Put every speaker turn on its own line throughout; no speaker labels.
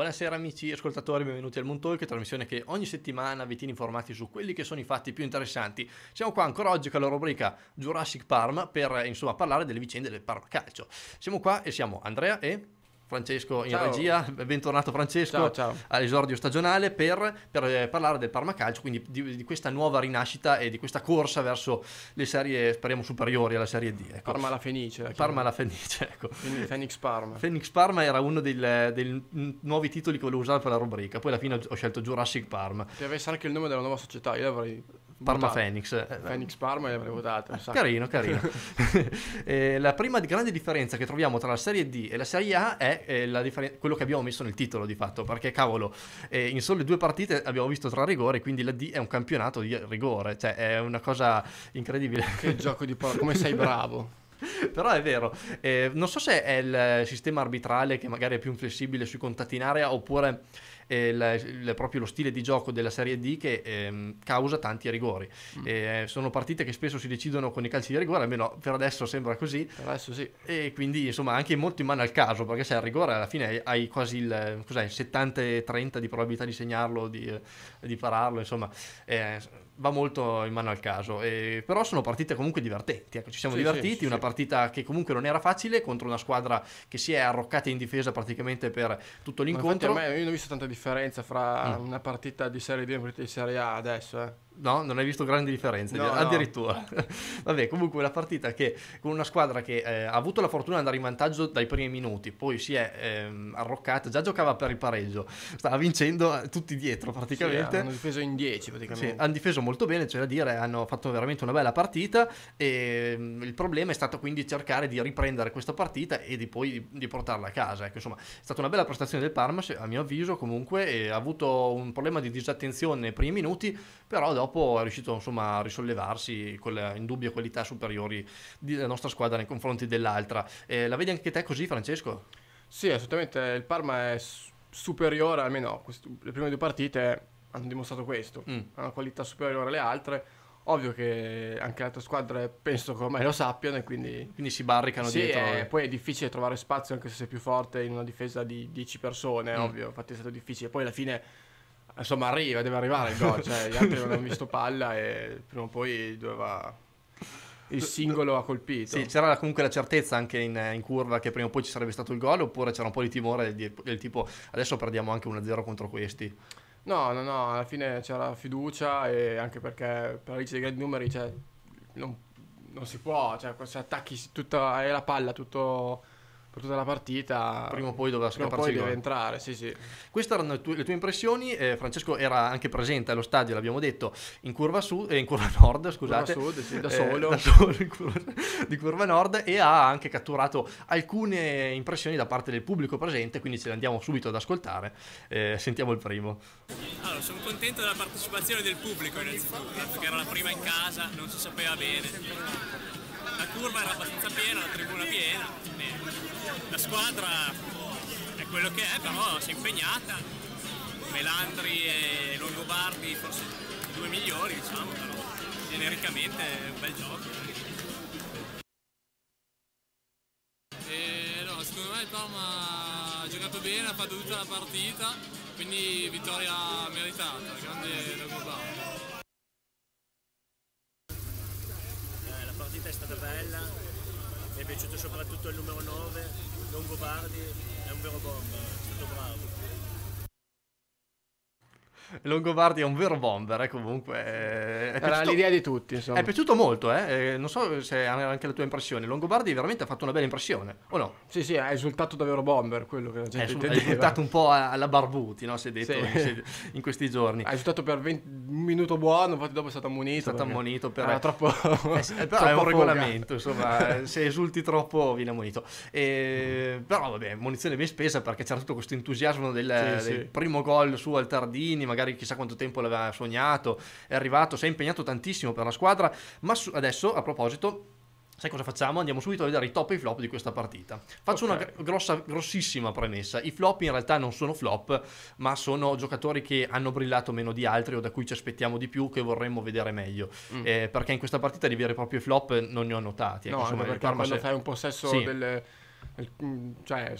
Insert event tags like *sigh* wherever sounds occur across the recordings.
Buonasera amici ascoltatori, benvenuti al Montalk, trasmissione che ogni settimana vi tiene informati su quelli che sono i fatti più interessanti. Siamo qua ancora oggi con la rubrica Jurassic Parma per insomma parlare delle vicende del Parma Calcio. Siamo qua e siamo Andrea e Francesco in
Ciao.
regia, bentornato Francesco
Ciao, ciao.
all'esordio stagionale per, per, eh, parlare del Parma Calcio, quindi di, di questa nuova rinascita e di questa corsa verso le serie, speriamo, superiori alla Serie D. Ecco.
Parma la Fenice. la
Parma alla Fenice, *laughs* ecco.
Quindi Phoenix Parma.
Phoenix Parma era uno dei nuovi titoli che volevo usare per la rubrica, poi alla fine ho- scelto Jurassic Parma.
Se avesse anche il nome della nuova società, io l'avrei.
Parma
votato.
Phoenix. eh,
Phoenix Parma l'avrei sacco.
Carino, carino. *laughs* *laughs* Eh, la prima grande differenza che troviamo tra la Serie D e la Serie A è eh, la differen- quello che abbiamo messo nel titolo di fatto, perché cavolo, eh, in sole due partite abbiamo visto tre rigori, quindi la D è un campionato di rigore, cioè è una cosa incredibile.
Che *laughs* gioco di parola, come sei bravo.
Però è vero, eh, non so se è il sistema arbitrale che magari è più flessibile sui contatti in area oppure eh, il- proprio lo stile di gioco della Serie D che ehm, causa tanti rigori. Eh, sono partite che spesso si decidono con i calci di rigore, almeno per adesso sembra così.
Per adesso sì.
E quindi insomma anche molto in mano al caso perché se al rigore alla fine hai quasi il, cos'è, il 70 e 30 di probabilità di segnarlo, di, di pararlo, insomma eh, va molto in mano al caso. E- però sono partite comunque divertenti, ecco, ci siamo
Sì,
divertiti,
sì,
una
sì.
partita che comunque non era facile contro una squadra che si è arroccata in difesa praticamente per tutto
Ma infatti
l'incontro.
a me io non ho visto tanta differenza fra
Mm.
una partita di Serie D e una partita di Serie A adesso, eh.
No, non hai visto grandi differenze,
No, no.
addirittura. *laughs* Vabbè, comunque la partita che con una squadra che eh, ha avuto la fortuna di andare in vantaggio dai primi minuti, poi si è ehm, arroccata, già giocava per il pareggio, stava vincendo eh, tutti dietro
Sì,
praticamente.
hanno difeso in 10
Sì,
praticamente.
hanno difeso molto bene, c'è da dire, hanno fatto veramente una bella partita e mm, il problema è stato quindi cercare di riprendere questa partita e di poi di, di portarla a casa. Ecco, insomma, è stata una bella prestazione del Parma, a mio avviso comunque, ha avuto un problema di disattenzione nei primi minuti, però dopo è riuscito insomma a risollevarsi con le indubbie qualità superiori della nostra squadra nei confronti dell'altra. Eh, la vedi anche te così, Francesco?
Sì, assolutamente. Il Parma è superiore, almeno le prime due partite hanno dimostrato questo.
Mm.
Ha una qualità superiore alle altre. Ovvio che anche le altre squadre penso che ormai lo sappiano e quindi...
Quindi si barricano
Sì,
dietro.
eh, poi è difficile trovare spazio anche se sei più forte in una difesa di 10 persone,
Mm.
ovvio, infatti è stato difficile. Poi alla fine, insomma, arriva, deve arrivare il gol, cioè gli altri non hanno visto palla e prima o poi doveva... Il singolo ha colpito.
Sì, c'era comunque la certezza anche in, in curva che prima o poi ci sarebbe stato il gol, oppure c'era un po' di timore di- del tipo adesso perdiamo anche 1-0 contro questi.
No, no, no, alla fine c'era fiducia e anche perché per la legge dei grandi numeri cioè, non, non si può, cioè se attacchi tutta, hai la palla tutto, per tutta la partita,
Prima o poi doveva
prima o poi deve entrare, sì sì.
Queste erano le tue, le tue impressioni. eh, Francesco era anche presente allo stadio, l'abbiamo detto, in curva, sud, eh, in curva *laughs* nord, scusate.
Curva sud, sì, da
Eh,
solo.
da solo in curva- di curva nord e ha anche catturato alcune impressioni da parte del pubblico presente, quindi ce le andiamo subito ad ascoltare. Eh, sentiamo il primo.
Allora, sono contento della partecipazione del pubblico innanzitutto, perché era la prima in casa, non si sapeva bene. La curva era abbastanza piena, la tribuna piena. La squadra è quello che è, però si è impegnata. Melandri e Longobardi forse i due migliori, diciamo, però genericamente è un bel gioco.
Secondo me il Parma ha giocato bene, ha fatto tutta la partita, quindi vittoria meritata, grande Longobardi.
Eh, la partita è stata bella, mi è piaciuto soprattutto il numero 9, Longobardi, è un vero bomba, è stato bravo.
Longobardi è un vero bomber, eh, comunque. eh, È
Era
piaciuto-
l'idea di tutti, insomma.
È piaciuto molto, eh? eh, Non so se era anche la tua impressione. Longobardi veramente ha fatto una bella impressione, o no?
Sì, sì, ha risultato davvero bomber, quello che la
È
gente
è risultato un po' alla Barbuti, no? Si è detto
Sì. *laughs*
in- questi giorni.
Ha risultato per 20 un minuto buono, infatti dopo è stato ammonito.
È stato ammonito per...
Era troppo... *laughs*
Eh sì, però è un
affogato.
regolamento, insomma, eh, se esulti troppo viene ammonito. E, però vabbè, munizione ben spesa perché c'era tutto questo entusiasmo del,
Sì,
del
sì.
primo gol su al Tardini, magari chissà quanto tempo l'aveva sognato, è arrivato, si è impegnato tantissimo per la squadra, ma su- adesso a proposito... Sai cosa facciamo? Andiamo subito a vedere i top e i flop di questa partita. Faccio
Ok.
una gr- grossa, grossissima premessa. I flop in realtà non sono flop, ma sono giocatori che hanno brillato meno di altri o da cui ci aspettiamo di più, che vorremmo vedere meglio.
Mm.
Eh, perché in questa partita di veri e propri flop non ne ho notati. ecco,
No,
insomma,
anche
il
perché quando
è-
fai un possesso
Sì.
del... cioè,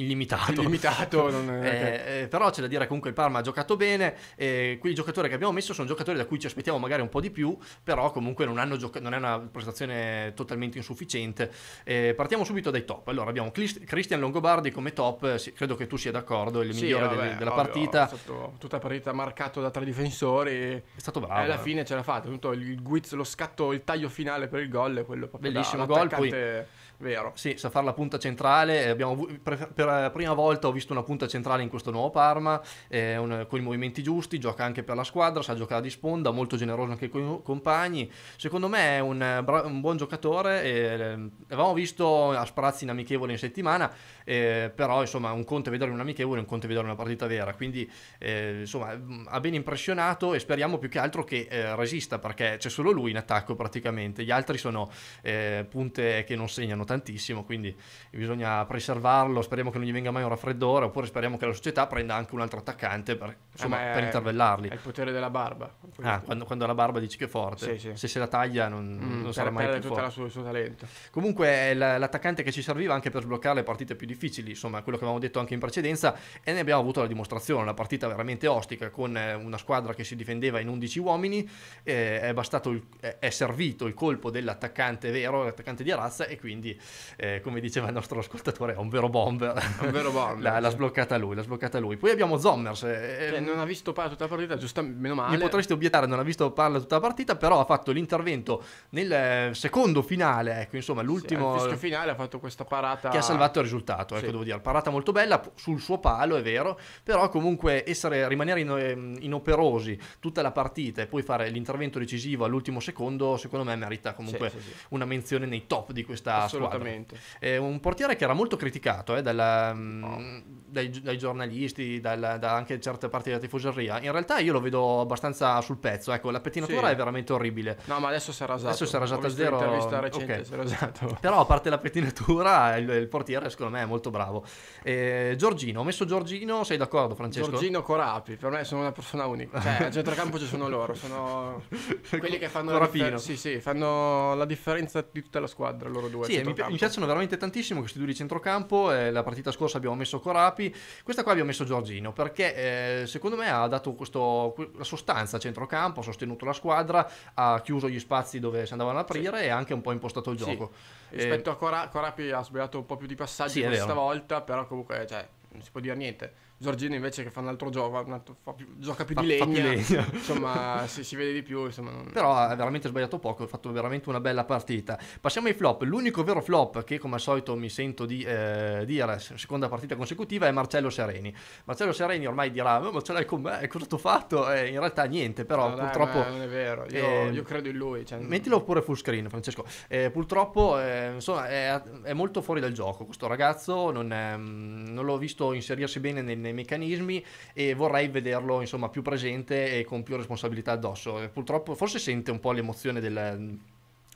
illimitato.
Illimitato, *laughs* è-
Eh, eh, però c'è da dire comunque il Parma ha giocato bene, eh, quei giocatori che abbiamo messo sono giocatori da cui ci aspettiamo magari un po' di più, però comunque non, hanno gioca- non è una prestazione totalmente insufficiente. Eh, partiamo subito dai top. Allora abbiamo Clis- Christian Longobardi come top, sì, credo che tu sia d'accordo, il
Sì,
migliore
vabbè,
del- della
ovvio,
partita.
è stato tutta la partita marcato da tre difensori.
È stato
E
bravo.
alla
eh.
fine ce l'ha fatta. Tutto il guizzo, lo scatto, il taglio finale per il gol quello proprio
Bellissimo
da,
gol,
l'attaccante vero.
Sì, sa fare la punta centrale. eh, abbiamo per, per la prima volta ho visto una punta centrale in questo nuovo Parma, eh, un- con i movimenti giusti, gioca anche per la squadra, sa giocare di sponda, molto generoso anche con i compagni. Secondo me è un, eh, un buon giocatore. eh, avevamo visto a sprazzi in amichevole in settimana, eh, però insomma un conto è vedere un amichevole un conto è vedere una partita vera. Quindi eh, insomma ha ben impressionato e speriamo più che altro che eh, resista perché c'è solo lui in attacco praticamente. Gli altri sono eh, punte che non segnano tantissimo, quindi bisogna preservarlo. Speriamo che non gli venga mai un raffreddore, oppure speriamo che la società prenda anche un altro attaccante per, insomma,
Eh,
per intervellarli.
È il potere della barba.
Ah, quando, quando ha la barba dici che è forte.
Sì, sì.
Se se la taglia non,
Mm,
non sarà mai più forte.
la sua- il suo talento.
Comunque è l- l'attaccante che ci serviva anche per sbloccare le partite più difficili, insomma quello che avevamo detto anche in precedenza e ne abbiamo avuto la dimostrazione, una partita veramente ostica con eh, una squadra che si difendeva in 11 uomini, eh, è, bastato il- è, è servito il colpo dell'attaccante vero, l'attaccante di Arazza e quindi eh, come diceva il nostro ascoltatore è un vero bomber,
un vero bomber, *laughs*
l'ha, l'ha
sì.
sbloccata lui, l'ha sbloccata lui. Poi abbiamo Zommers, eh,
Cioè, non ha visto pare tutta la partita, giusto meno male.
mi potresti obiettare, non ha visto parla tutta la partita, però ha fatto l'intervento nel eh, secondo finale, ecco, insomma,
Sì,
l'ultimo
fischio finale ha fatto questa parata
che ha salvato il risultato, ecco,
Sì.
devo dire, parata molto bella sul suo palo, è vero, però comunque essere, rimanere in- ehm, inoperosi tutta la partita e poi fare l'intervento decisivo all'ultimo secondo, secondo me merita comunque
Sì, sì, sì.
una menzione nei top di questa squadra.
Assolutamente.
È un portiere che era molto criticato eh, dalla- mm,
Oh.
dai, dai giornalisti, dalla- da anche certe parti della tifoseria. In realtà io lo vedo abbastanza sul pezzo. Ecco, la pettinatura
Sì.
è veramente orribile.
No, ma adesso si è rasato.
Adesso si è rasato a zero.
Recente
Ok.
si è rasato. *laughs*
Però a parte la pettinatura, il, il portiere secondo me è molto bravo. Eh, Giorgino, ho messo Giorgino, sei d'accordo Francesco?
Giorgino Corapi, per me sono una persona unica. Cioè, a centrocampo ci sono loro, sono *laughs* quelli che fanno la,
Corapino.
differ- sì, sì, fanno la differenza di tutta la squadra, loro due.
Sì, mi. Mi piacciono veramente tantissimo questi due di centrocampo. eh, la partita scorsa abbiamo messo Corapi, questa qua abbiamo messo Giorgino perché eh, secondo me ha dato questo, que- la sostanza a centrocampo, ha sostenuto la squadra, ha chiuso gli spazi dove si andavano ad aprire e ha anche un po' impostato il
Sì.
gioco.
Rispetto a Cora- Corapi ha sbagliato un po' più di passaggi
Sì,
questa volta, però comunque cioè, non si può dire niente. Giorgino invece che fa un altro gioco, un altro- fa più- gioca più
Fa-
di
fa più
legna,
legna. *laughs*
insomma si, si vede di più. Insomma, non-
Però ha veramente sbagliato poco, ha fatto veramente una bella partita. Passiamo ai flop. L'unico vero flop che come al solito mi sento di eh, dire, se- seconda partita consecutiva, è Marcello Sereni. Marcello Sereni ormai dirà, "Oh, ma ce l'hai con me, cosa ti ho fatto? E in realtà niente, però
No, dai,
purtroppo...
ma non è vero, io,
eh,
io credo in lui. Cioè,
Mettilo pure full screen, Francesco. Eh, purtroppo, eh, insomma, è, è molto fuori dal gioco questo ragazzo. Non, è- non l'ho visto inserirsi bene nei, nei meccanismi e vorrei vederlo, insomma, più presente e con più responsabilità addosso. E purtroppo, forse sente un po' l'emozione del-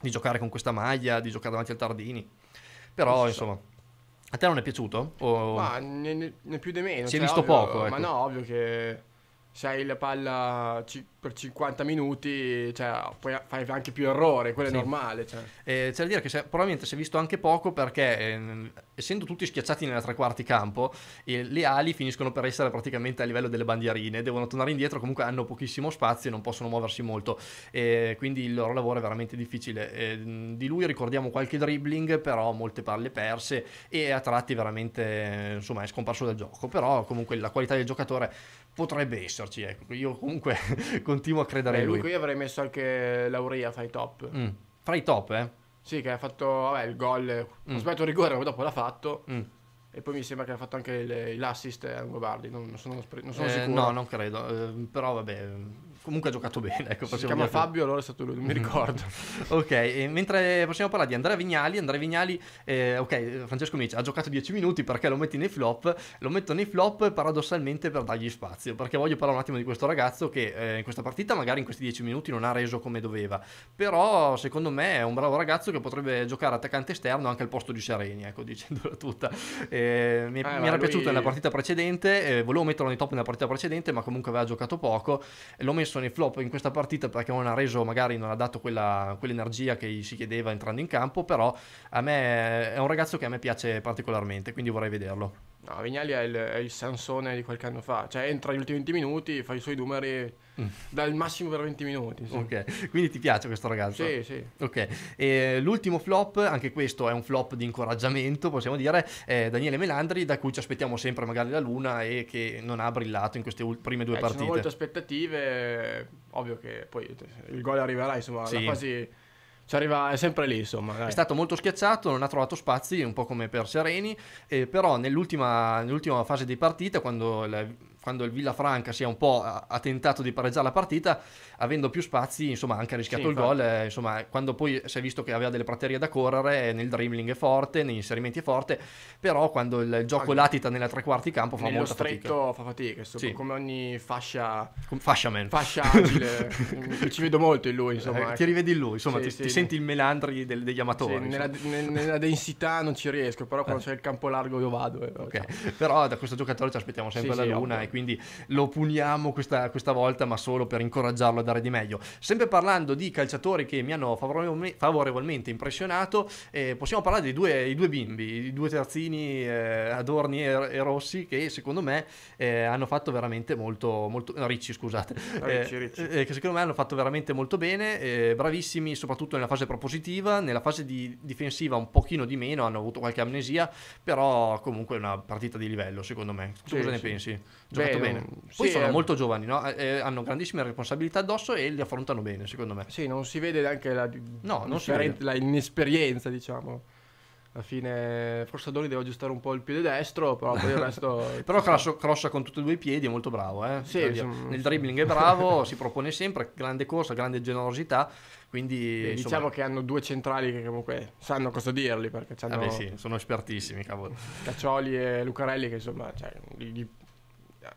di giocare con questa maglia, di giocare davanti al Tardini. Però,
so.
insomma, a te non è piaciuto? O-
Ma né, né- più né meno.
Si è
cioè,
visto
ovvio-
poco, ecco.
Ma no, ovvio che se hai la palla ci- per 50 minuti, cioè, poi fai anche più errore, quello
Sì.
è normale. Cioè.
Eh, c'è da dire che se- probabilmente si è visto anche poco perché ehm, essendo tutti schiacciati nella tre quarti campo eh, le ali finiscono per essere praticamente a livello delle bandierine devono tornare indietro comunque hanno pochissimo spazio e non possono muoversi molto e quindi il loro lavoro è veramente difficile Eh, di lui ricordiamo qualche dribbling però molte palle perse e a tratti veramente eh, insomma è scomparso dal gioco però comunque la qualità del giocatore potrebbe esserci ecco. io comunque *laughs* continuo a credere in lui
qui avrei messo anche Lauria fra i top.
Mm. fra i top eh
Sì, che ha fatto vabbè, il gol.
Mm.
Ha sbagliato il rigore, ma dopo l'ha fatto.
Mm.
E poi mi sembra che ha fatto anche il- l'assist a Gobardi. Non, non sono, non sono
Eh,
sicuro.
no, non credo. eh, però vabbè, comunque ha giocato bene. Ecco,
Si chiama Fabio, allora è stato lui, non mi ricordo. *laughs*
Ok, e mentre possiamo parlare di Andrea Vignali, Andrea Vignali, eh, ok, Francesco mi dice ha giocato 10 minuti perché lo metti nei flop, lo metto nei flop paradossalmente per dargli spazio, perché voglio parlare un attimo di questo ragazzo che eh, in questa partita magari in questi 10 minuti non ha reso come doveva, però secondo me è un bravo ragazzo che potrebbe giocare attaccante esterno anche al posto di Sereni, ecco, *laughs* dicendola tutta. Eh, mi,
Eh,
mi era
lui-
piaciuto nella partita precedente, eh, volevo metterlo nei top nella partita precedente, ma comunque aveva giocato poco, l'ho messo nei flop in questa partita perché non ha reso, magari non ha dato quella, quell'energia che si chiedeva entrando in campo, però a me è un ragazzo che a me piace particolarmente, quindi vorrei vederlo.
No, Vignali è il, è il Sansone di qualche anno fa. Cioè, entra negli ultimi 20 minuti, fa i suoi numeri dal massimo per 20 minuti. Sì,
Mm. Ok, quindi ti piace questo ragazzo?
sì. sì.
Ok, e l'ultimo flop, anche questo è un flop di incoraggiamento, possiamo dire, è Daniele Melandri, da cui ci aspettiamo sempre magari la luna e che non ha brillato in queste prime due
Eh, ci sono
partite.
molte aspettative. Ovvio che poi il gol arriverà, insomma,
Sì.
la quasi. Ci arriva, è sempre lì, insomma. dai.
È stato molto schiacciato, non ha trovato spazi, un po' come per Sereni, eh, però nell'ultima, nell'ultima fase di partita, quando il, quando il Villafranca si è un po' ha, tentato di pareggiare la partita, avendo più spazi, insomma, ha anche rischiato
Sì,
il
infatti.
gol. eh, insomma, quando poi si è visto che aveva delle praterie da correre, eh, nel dribbling è forte, negli inserimenti è forte, però quando il, gioco
Anche-
latita nella tre quarti campo fa
Nello
molta fatica.
stretto fa fatica, insomma,
Sì.
come ogni fascia,
Com- Fasciaman.
fascia *laughs* agile. Ci vedo molto in lui, insomma.
Eh, ti rivedi in lui, insomma,
Sì,
ti, ti senti il Melandri del- degli amatori.
Sì, nella, nella densità non ci riesco, però quando c'è il campo largo io vado. eh,
Ok,
ciao.
Però da questo giocatore ci aspettiamo sempre la luna quindi lo puniamo questa, questa volta, ma solo per incoraggiarlo a dare di meglio. Sempre parlando di calciatori che mi hanno favorevolme- favorevolmente impressionato, eh, possiamo parlare dei due, i due bimbi, i due terzini eh, Adorni e, e Rossi che secondo me eh, hanno fatto veramente molto, molto no, Ricci scusate,
Ricci,
Eh,
Ricci.
eh, che secondo me hanno fatto veramente molto bene, eh, bravissimi soprattutto nella fase propositiva, nella fase di difensiva un pochino di meno, hanno avuto qualche amnesia, però comunque è una partita di livello secondo me. Tu
Sì,
cosa ne
sì.
pensi? Giocato bene. Poi
sì,
sono
eh.
molto giovani, no? Eh, eh, hanno grandissime responsabilità addosso e li affrontano bene secondo me.
Sì, non si vede neanche la,
No, non si
differen-
vede.
la inesperienza, diciamo. Alla fine, forse Adoni deve aggiustare un po' il piede destro, però poi il resto. *laughs*
Però crossa, crossa con tutti e due i piedi, è molto bravo. Eh?
Sì, insomma-
Nel dribbling è bravo, *laughs* si propone sempre, grande corsa, grande generosità. Quindi
Eh,
insomma,
diciamo che hanno due centrali che comunque sanno cosa dirli perché hanno
vabbè, sì, sono espertissimi, cavolo.
Caccioli e Lucarelli che insomma cioè, gli-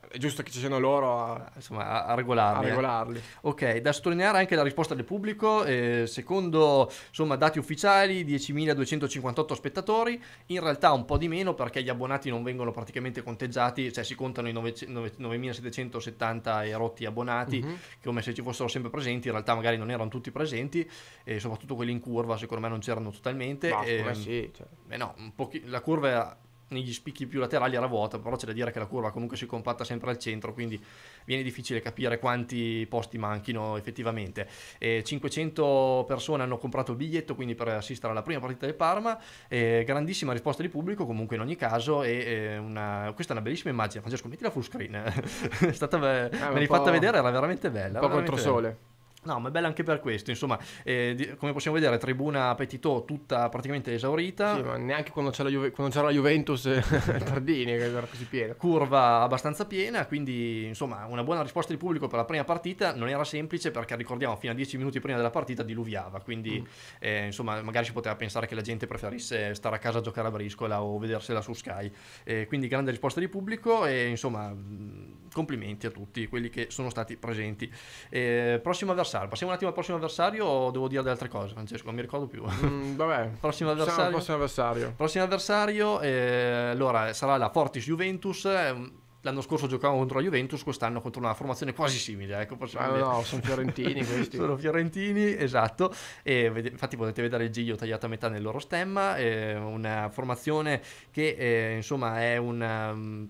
è giusto che ci siano loro a,
Insomma, a, a
a
regolarli. eh.
regolarli.
Ok, da sottolineare anche la risposta del pubblico, eh, secondo insomma, dati ufficiali 10.258 spettatori, in realtà un po' di meno perché gli abbonati non vengono praticamente conteggiati, cioè si contano i 9 nove- 9.770 e rotti abbonati,
Mhm.
come se ci fossero sempre presenti, in realtà magari non erano tutti presenti, e soprattutto quelli in curva secondo me non c'erano totalmente.
Ma me
ehm,
sì, cioè.
Beh no, un pochi- la curva era- negli spicchi più laterali era vuota, però c'è da dire che la curva comunque si compatta sempre al centro, quindi viene difficile capire quanti posti manchino effettivamente. Eh, 500 persone hanno comprato il biglietto quindi per assistere alla prima partita del Parma, eh, grandissima risposta di pubblico comunque in ogni caso e eh, una- questa è una bellissima immagine, Francesco metti la full screen, *laughs* è stata, me
un
l'hai fatta vedere, era veramente bella.
un po'
veramente
contro
bella.
sole.
No, ma è bella anche per questo, insomma, eh, di- come possiamo vedere, tribuna Petitò tutta praticamente esaurita.
Sì, ma neanche quando c'era, la Juve- la Juventus eh, *laughs* Tardini che era così piena.
curva abbastanza piena, quindi insomma una buona risposta di pubblico per la prima partita non era semplice perché ricordiamo fino a 10 minuti prima della partita diluviava, quindi eh, insomma magari si poteva pensare che la gente preferisse stare a casa a giocare a briscola o vedersela su Sky, Eh, quindi grande risposta di pubblico e insomma mh, complimenti a tutti quelli che sono stati presenti. Eh, prossimo avversario, passiamo un attimo al prossimo avversario o devo dire delle altre cose Francesco, non mi ricordo più.
Mm, vabbè, *laughs*
Prossimo avversario.
prossimo avversario.
Prossimo avversario, eh, allora sarà la Fortis Juventus. eh, L'anno scorso giocavamo contro la Juventus, quest'anno contro una formazione quasi simile. Ecco, possiamo
Ah,
dire.
no, sono fiorentini *laughs* questi.
Sono fiorentini, esatto. E vede- infatti potete vedere il giglio tagliato a metà nel loro stemma. eh, una formazione che eh, insomma è una mm,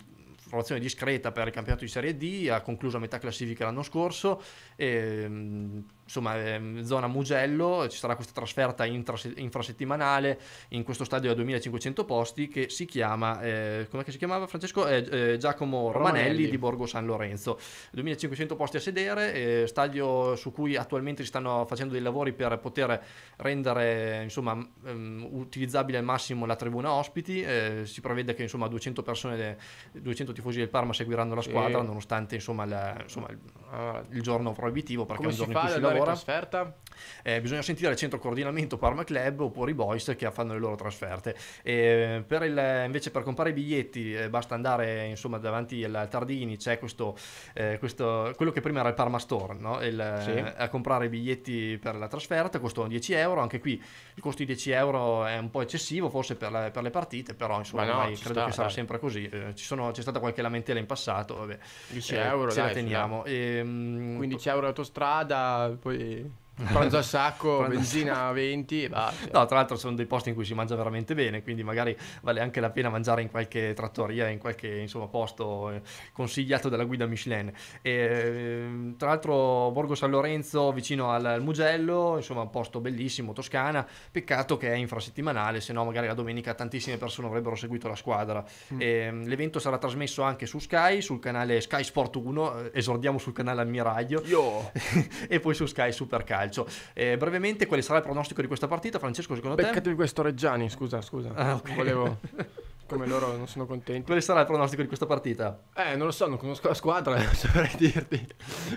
formazione discreta per il campionato di Serie D. Ha concluso a metà classifica l'anno scorso. e, mm, insomma, ehm, zona Mugello. Ci sarà questa trasferta infrasettimanale in questo stadio da 2500 posti che si chiama, eh, come si chiamava Francesco? Eh, eh, Giacomo Romanelli,
Romanelli.
di Borgo San Lorenzo. 2500 posti a sedere, eh, stadio su cui attualmente si stanno facendo dei lavori per poter rendere insomma, ehm, utilizzabile al massimo la tribuna ospiti. Eh, si prevede che insomma 200 persone, 200 tifosi del Parma seguiranno la squadra nonostante insomma, la- insomma, il, il giorno proibitivo perché
come
è un giorno in cui si
andare in
lavora.
trasferta?
Eh, bisogna sentire il centro coordinamento Parma Club oppure i boys che fanno le loro trasferte. E per il- invece per comprare i biglietti eh, basta andare insomma davanti al Tardini, c'è questo, eh, questo- quello che prima era il Parma Store, no? Il-
Sì.
eh, a comprare i biglietti per la trasferta, costano 10 euro, anche qui il costo di 10 euro è un po' eccessivo forse per, la- per le partite, però insomma
Ma no,
ormai credo
sta,
che sarà
dai.
sempre così. Eh, ci sono- c'è stata qualche lamentela in passato, vabbè,
10
eh,
euro,
ce la
dai,
teniamo. Ehm,
15 euro autostrada, poi Pranzo al *laughs* sacco, benzina a 20 e basta.
No, tra l'altro sono dei posti in cui si mangia veramente bene, quindi magari vale anche la pena mangiare in qualche trattoria, in qualche insomma, posto eh, consigliato dalla guida Michelin. E, ehm, tra l'altro Borgo San Lorenzo vicino al, al Mugello, insomma un posto bellissimo, Toscana, peccato che è infrasettimanale, se no magari la domenica tantissime persone avrebbero seguito la squadra.
Mm.
E, l'evento sarà trasmesso anche su Sky, sul canale Sky Sport 1, eh, esordiamo sul canale Ammiraglio
Io, *laughs*
e poi su Sky Super Calcio. Eh, brevemente, quale sarà il pronostico di questa partita, Francesco, secondo te?
beccatevi questo Reggiani, scusa, scusa.
Ah, ok.
Volevo, *laughs* come loro non sono contenti.
Quale sarà il pronostico di questa partita?
Eh, non lo so, non conosco la squadra, non *laughs* saprei dirti.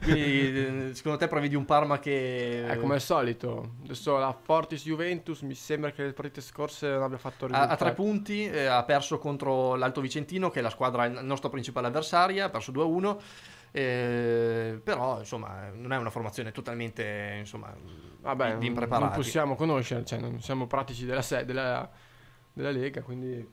Quindi, eh, secondo te prevedi un Parma che
È come al solito. Adesso la Fortis Juventus mi sembra che le partite scorse non abbia fatto
a,
risultati.
a tre punti eh, ha perso contro l'Alto Vicentino, che è la squadra la nostra principale avversaria, ha perso 2-1. Eh, però insomma non è una formazione totalmente insomma
Vabbè,
di- di
non
impreparati.
possiamo conoscere, cioè non siamo pratici della, se- della, della Lega, quindi...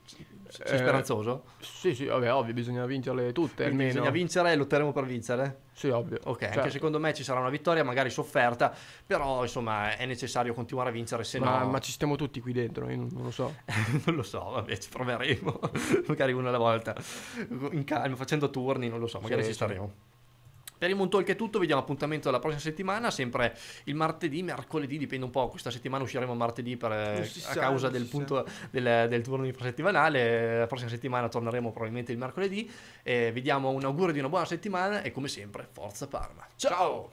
sei
eh,
speranzoso
Sì, sì, vabbè, ovvio, bisogna vincerle tutte,
Quindi
almeno.
bisogna vincere e lotteremo per vincere
Sì, ovvio.
ok
Certo.
anche secondo me ci sarà una vittoria magari sofferta però insomma è necessario continuare a vincere se
ma,
no
ma ci stiamo tutti qui dentro, io non, non lo so. *laughs*
non lo so, vabbè, ci proveremo. *laughs* magari una alla volta. In calma, facendo turni, non lo so, magari
Sì,
ci
sì.
Per il Montalk è tutto, vediamo appuntamento la prossima settimana, sempre il martedì, mercoledì, dipende un po', questa settimana usciremo martedì per, eh, a
sa,
causa del punto del, del turno infrasettimanale, la prossima settimana torneremo probabilmente il mercoledì, e vi diamo un augurio di una buona settimana e come sempre, forza Parma. Ciao!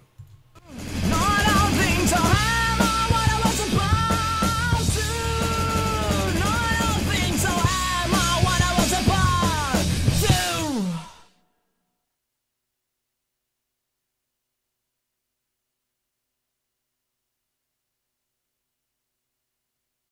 Are